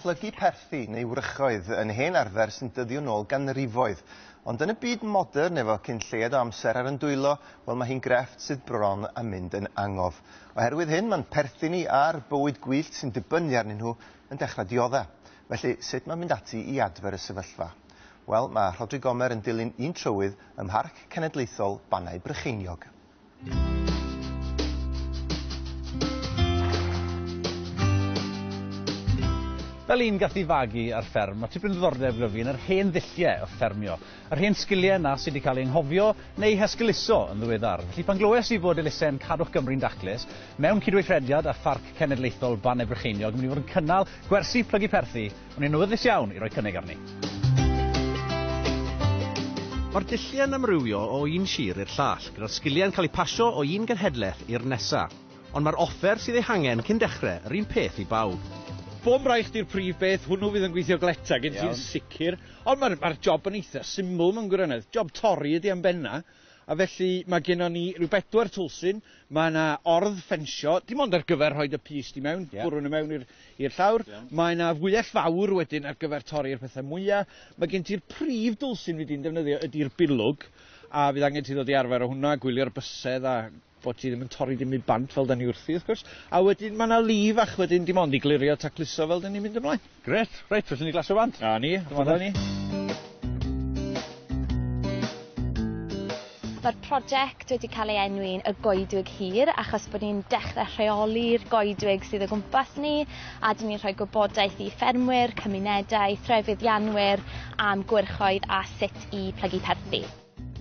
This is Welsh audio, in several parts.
Datblygu perthi neu wrychoedd yn hen arfer sy'n dyddio nôl gan rifoedd. ond yn y byd modern efo cyn lleied o amser ar 'yn dwylo wel mae hi'n grefft sydd bron a mynd yn angof. Oherwydd hyn mae'n perthi ni a'r bywyd gwyllt sy'n dibynnu arnyn nhw yn dechrau diodda. Felly sut mae'n mynd ati i adfer y sefyllfa? Wel mae Rodri Gomer yn dilyn un trywydd ym Mharc Cenedlaethol Banau Brycheiniog. Fel un gath i fagu ar fferm, mae tipyn o ddiddordeb gyda fi yn yr hen ddulliau o ffermio, yr hen sgiliau yna sydd wedi cael ei anghofio neu hesgyluso yn ddiweddar. Felly pan glywes i fod elusen Cadwch Gymru'n daclus, mewn cydweithrediad â Pharc Cenedlaethol Banau Brycheiniog, mynd i fod yn cynnal gwersi plygu perthi, ond i'n nwyddus iawn i roi cynnig arni. Mae'r dulliau yn amrywio o un sir i'r llall, gyda'r sgiliau'n cael eu pasio o un genhedlaeth i'r nesaf. Ond mae'r offer sydd ei hangen cyn dechrau yr un peth i bawb. Ffôn braich di'r prif beth, hwnnw fydd yn gweithio gleta, gen ti'n sicr. Ond mae'r ma job yn eitha syml mewn gwirionedd. Job torri ydi am benna, a felly mae gennym ni rhyw bedwar twlsyn, mae yna ordd ffensio, dim ond ar gyfer rhoi y pys di mewn, yeah. bwrwn y mewn i'r llawr, yeah. mae yna fwyell fawr wedyn ar gyfer torri'r pethau mwyaf, mae gen ti'r prif dwlsyn fydd i'n defnyddio ydy'r bilwg, a fydd angen ti ddod i arfer o hwnna, gwylio'r bysedd a bod ti ddim yn torri dim i bant fel da ni wrthi wrth gwrs a wedyn mae yna lif ach wedyn dim ond i glirio tacluso fel da ni'n mynd ymlaen. Gret, reit felly ni glasio bant. A ni dyma ni. Mae'r prosiect wedi cael ei enwi'n y goedwig hir achos bod ni'n dechrau rheoli'r goedwig sydd o gwmpas ni a 'dyn ni'n rhoi gwybodaeth i ffermwyr cymunedau threfyddianwyr am gwrchoedd a sut i plygu perthi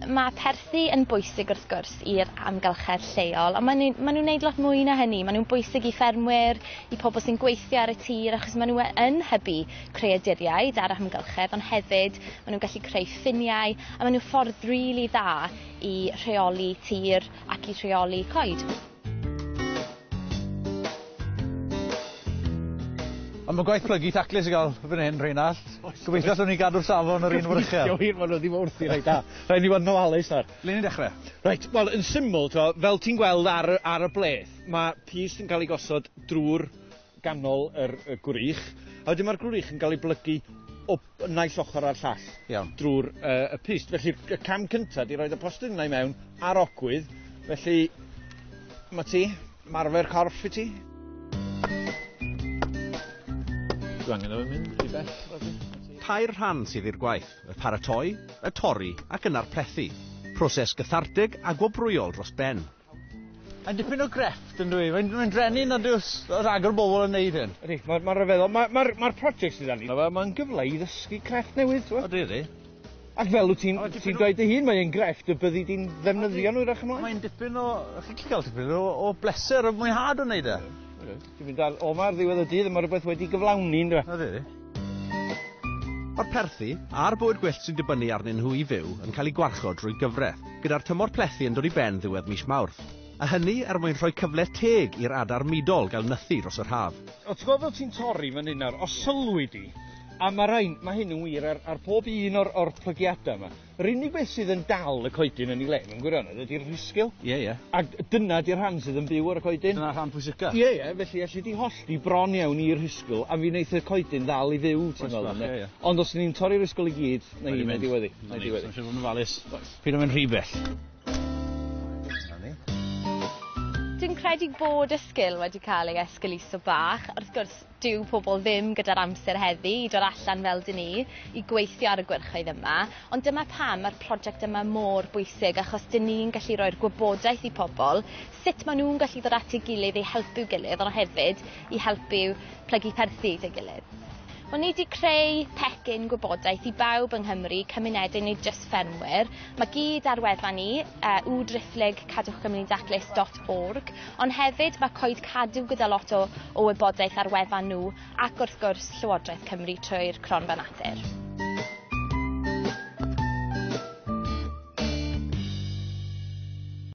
mae perthi yn bwysig wrth gwrs i'r amgylchedd lleol ond maen nhw'n ma' neud lot mwy na hynny Maen nhw'n bwysig i ffermwyr i pobl sy'n gweithio ar y tir achos maen nhw e- yn hybu creaduriaid a'r amgylchedd, ond hefyd maen nhw'n gallu creu ffiniau a maen nhw'n ffordd rili dda i rheoli tir ac i rheoli coed. mae gwaith plygu taclus i gael fan hyn, Reinald. Gobeithio allwn ni gadw'r safon yr un mor Gobeithio wir mae'n n'w ddim wrth 'i reit da. Rhaid ni fod yn ofalus nawr. Le ni'n dechrau? Reit wel yn syml to, fel ti'n gweld ar ar y bleth mae pys yn cael ei gosod drwy'r ganol yr y gwrych a wedyn mae'r gwrych yn cael ei blygu o naill ochr a'r llall. Iawn. Drw'r yy y pys Felly, y cam cyntaf, 'di roed y postyn yna i mewn ar ogwydd felly mae ti, marfer corff i ti dwi angen o'n mynd i bell. Tair rhan sydd i'r gwaith, y paratoi, y torri ac yn arplethu. Proses gythartig a gwobrwyol dros ben. Mae'n dipyn o grefft yn dwi. Mae'n mae drenu nad yw'r agor bobl yn neud hyn. Ydy, mae'n ma rhyfeddol. Mae'r ma, ma, ma prosiect sydd â ni, mae'n gyfle i ddysgu crefft newydd. Ydy, ydy. Ac fel wyt ti'n ti dweud dy hun, mae'n grefft y byddi di'n ddefnyddio nhw i'r ymlaen? Mae'n dipyn o... Chi'n cael dipyn o, o bleser o mwynhad o wneud e. Ti'n mynd ar oma'r ddiwedd y dydd mae rhywbeth wedi gyflawni ynddo. e? Oddi. Mae'r perthi a'r bwyd gwyllt sy'n dibynnu arnyn nhw i fyw yn cael ei gwarchod drwy gyfreth, gyda'r tymor plethu yn dod i ben ddiwedd mis Mawrth. A hynny er mwyn rhoi cyfle teg i'r adar midol gael nythu dros yr haf. O ti'n gweld fel ti'n torri fan hyn ar, os sylwi di A mae rhain, mae hyn yn wir ar ar pob un o'r o'r plygiadau yma. yr unig beth sydd yn dal y coedyn yn ei le mewn gwirionedd ydy'r rhisgyl. Ie ie. Ag dyna 'di'r rhan sydd yn byw ar y coedyn. Dyna'r rhan pwysica. Ie ie felly elli di hollti bron iawn i'r rhisgyl a fi neith y coedyn ddal i fyw ti'n meddwl. Ie ie. Ond os ni'n torri'r rhisgyl i gyd na 'i mynd. Mae 'di weddi. Na 'di weddi. Mae'n siŵr fod rhy bell. credu bod y sgil wedi cael ei esgyluso bach wrth gwrs dyw pobl ddim gyda'r amser heddi i dod allan fel 'dyn ni i gweithio ar y gwyrchoedd yma ond dyma pam mae'r project yma mor bwysig achos 'dyn ni'n gallu rhoi'r gwybodaeth i pobl sut maen nhw'n gallu dod at ei gilydd i helpu'w gilydd ond hefyd i helpu plygu perthi 'da'i gilydd. O'n ni wedi creu pecyn gwybodaeth i bawb yng Nghymru cymunedau neu jyst ffermwyr Mae gyd ar wefan ni yy www.cadwchgymryd@list.org ond hefyd mae coed cadw gyda lot o o wybodaeth ar wefan nhw ac wrth gwrs Llywodraeth Cymru trwy'r Cronfa Natur.